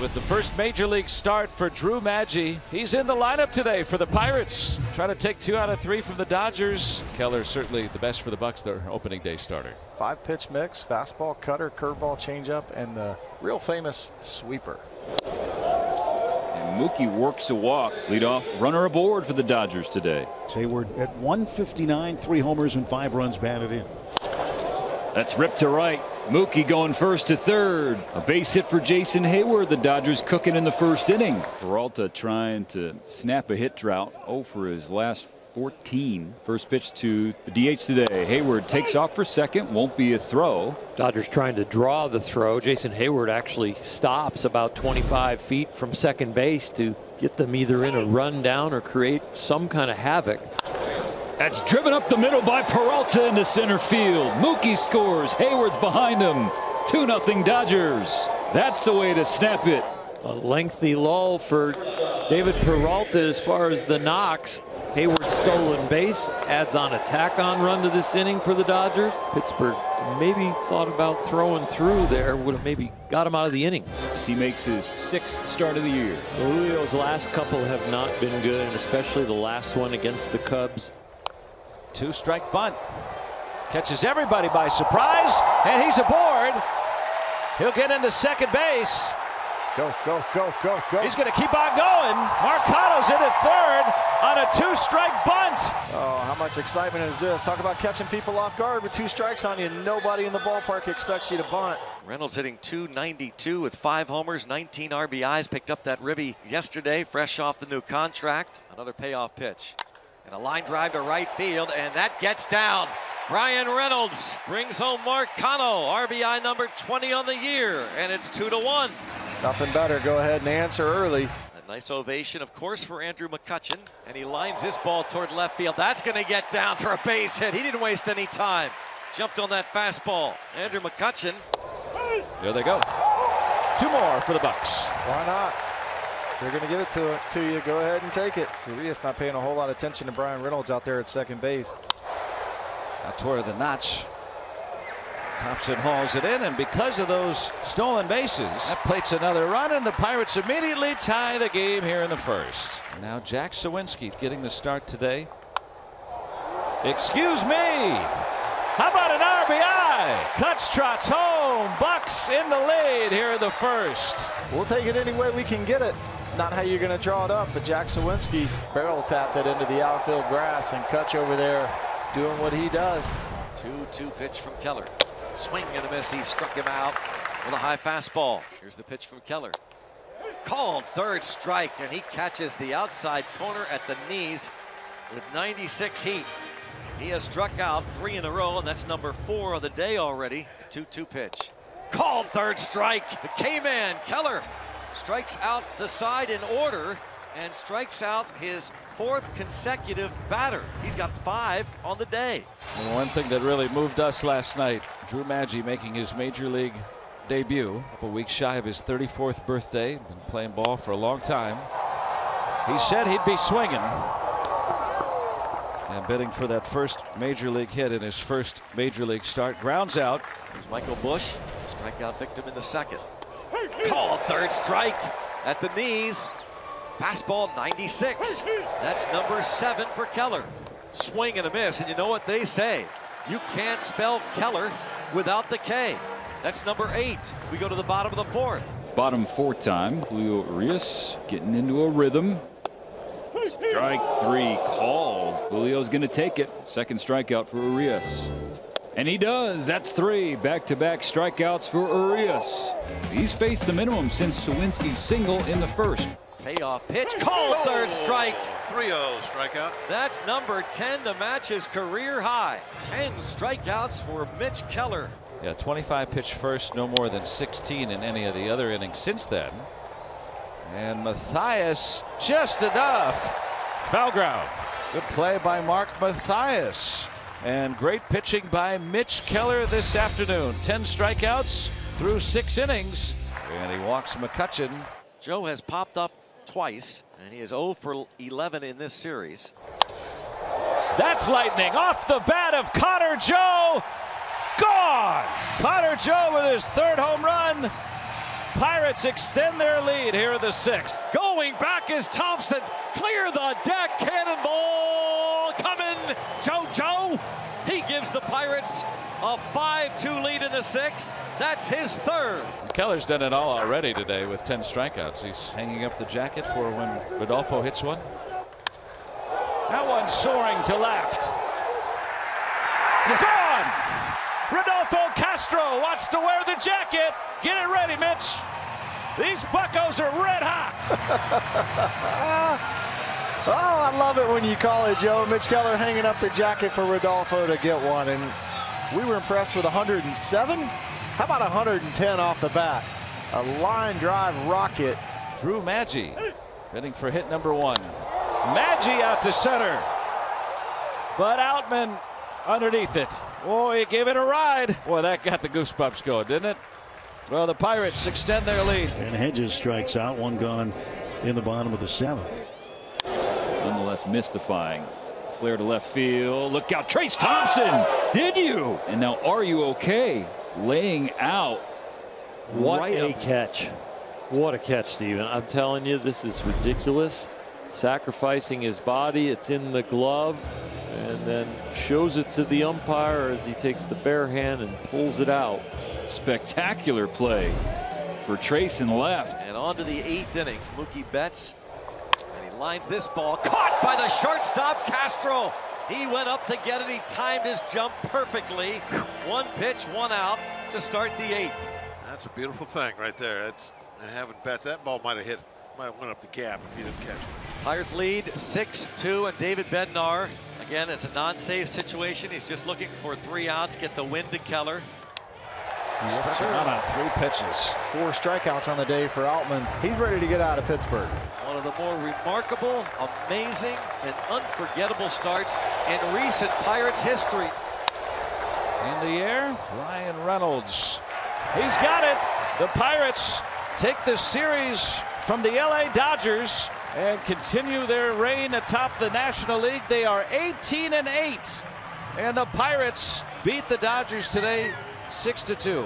with the first major league start for Drew Maggi. He's in the lineup today for the Pirates. Trying to take two out of three from the Dodgers. Keller certainly the best for the Bucs, their opening day starter. Five pitch mix, fastball, cutter, curveball, changeup, and the real famous sweeper. And Mookie works a walk. Leadoff runner aboard for the Dodgers today. Heyward at 159, three homers and five runs batted in. That's ripped to right. Mookie going first to third. A base hit for Jason Heyward. The Dodgers cooking in the first inning. Peralta trying to snap a hit drought. Oh, for his last 14. First pitch to the DH today. Heyward takes off for second. Won't be a throw. Dodgers trying to draw the throw. Jason Heyward actually stops about 25 feet from second base to get them either in a run down or create some kind of havoc. That's driven up the middle by Peralta into center field. Mookie scores. Heyward's behind him. 2 0 Dodgers. That's the way to snap it. A lengthy lull for David Peralta as far as the knocks. Heyward stolen base adds on a tack on run to this inning for the Dodgers. Pittsburgh maybe thought about throwing through there would have maybe got him out of the inning. As he makes his sixth start of the year. Julio's last couple have not been good and especially the last one against the Cubs. Two strike bunt. Catches everybody by surprise, and he's aboard. He'll get into second base. Go, go, go, go, go. He's going to keep on going. Marcano's in at third on a two strike bunt. Oh, how much excitement is this? Talk about catching people off guard with two strikes on you. Nobody in the ballpark expects you to bunt. Reynolds hitting 292 with five homers, 19 RBIs. Picked up that ribby yesterday, fresh off the new contract. Another payoff pitch. And a line drive to right field, and that gets down. Bryan Reynolds brings home Mark Marcano, RBI number 20 on the year, and it's 2 to 1. Nothing better. Go ahead and answer early. A nice ovation, of course, for Andrew McCutchen, and he lines this ball toward left field. That's going to get down for a base hit. He didn't waste any time. Jumped on that fastball. Andrew McCutchen. There they go. Two more for the Bucs. Why not? They're going to give it to, it, to you. Go ahead and take it. Urias not paying a whole lot of attention to Bryan Reynolds out there at second base. Out toward the notch. Thompson hauls it in, and because of those stolen bases, that plates another run, and the Pirates immediately tie the game here in the first. Now Jack Suwinski getting the start today. Excuse me. How about an RBI? Cutch trots home. Bucs in the lead here in the first. We'll take it any way we can get it. Not how you're going to draw it up, but Jack Suwinski barrel tapped it into the outfield grass, and Kutch over there doing what he does. 2-2 pitch from Keller. Swing and a miss. He struck him out with a high fastball. Here's the pitch from Keller. Called third strike, and he catches the outside corner at the knees with 96 heat. He has struck out three in a row, and that's number four of the day already. 2-2 pitch. Called third strike. The K-Man, Keller, strikes out the side in order and strikes out his fourth consecutive batter. He's got five on the day. And one thing that really moved us last night, Drew Maggi making his major league debut, a week shy of his 34th birthday, been playing ball for a long time. He said he'd be swinging and bidding for that first major league hit in his first major league start. Grounds out. Here's Michael Busch, strikeout victim in the second. Called third strike at the knees. Fastball 96. That's number seven for Keller. Swing and a miss. And you know what they say? You can't spell Keller without the K. That's number eight. We go to the bottom of the fourth. Bottom four time. Julio Urias getting into a rhythm. Strike three called. Julio's going to take it. Second strikeout for Urias. And he does. That's three back-to-back -back strikeouts for Urias. He's faced the minimum since Suwinski's single in the first. Payoff pitch, called third strike. 3-0 strikeout. That's number 10 to match his career high. 10 strikeouts for Mitch Keller. Yeah, 25 pitch first, no more than 16 in any of the other innings since then. And Mathias just enough. Foul ground. Good play by Mark Mathias. And great pitching by Mitch Keller this afternoon. 10 strikeouts through six innings. And he walks McCutchen. Joe has popped up twice, and he is 0 for 11 in this series. That's lightning off the bat of Connor Joe. Gone! Connor Joe with his third home run. Pirates extend their lead here in the sixth. Going back is Thompson. Clear the deck. Cannonball coming. JoJo. He gives the Pirates a 5-2 lead in the sixth. That's his third. Keller's done it all already today with 10 strikeouts. He's hanging up the jacket for when Rodolfo hits one. That one soaring to left. Gone! Rodolfo Castro wants to wear the jacket. Get it ready, Mitch. These Buccos are red hot. Oh, I love it when you call it, Joe. Mitch Keller hanging up the jacket for Rodolfo to get one. And we were impressed with 107. How about 110 off the bat? A line drive rocket. Drew Maggi heading for hit number one. Maggi out to center. But Outman underneath it. Oh, he gave it a ride. Boy, that got the goosebumps going, didn't it? Well, the Pirates extend their lead. And Hedges strikes out, one gone in the bottom of the seventh. Nonetheless, mystifying. Flare to left field. Look out, Trayce Thompson. Did you? And now, are you okay? Laying out. What right a up- catch. What a catch, Steven. I'm telling you, this is ridiculous. Sacrificing his body, it's in the glove, and then shows it to the umpire as he takes the bare hand and pulls it out. Spectacular play for Trace and left. And on to the eighth inning. Mookie Betts. Lines this ball. Caught by the shortstop, Castro. He went up to get it. He timed his jump perfectly. One pitch, one out to start the eighth. That's a beautiful thing right there. That's and having Betts. That ball might have hit, might have went up the gap if he didn't catch it. Pirates lead 6-2 and David Bednar. Again, it's a non-save situation. He's just looking for three outs, get the win to Keller. Struck him out on three pitches. Four strikeouts on the day for Outman. He's ready to get out of Pittsburgh. One of the more remarkable, amazing, and unforgettable starts in recent Pirates history. In the air, Ryan Reynolds. He's got it. The Pirates take the series from the LA Dodgers and continue their reign atop the National League. They are 18 and 8. And the Pirates beat the Dodgers today 6 to 2.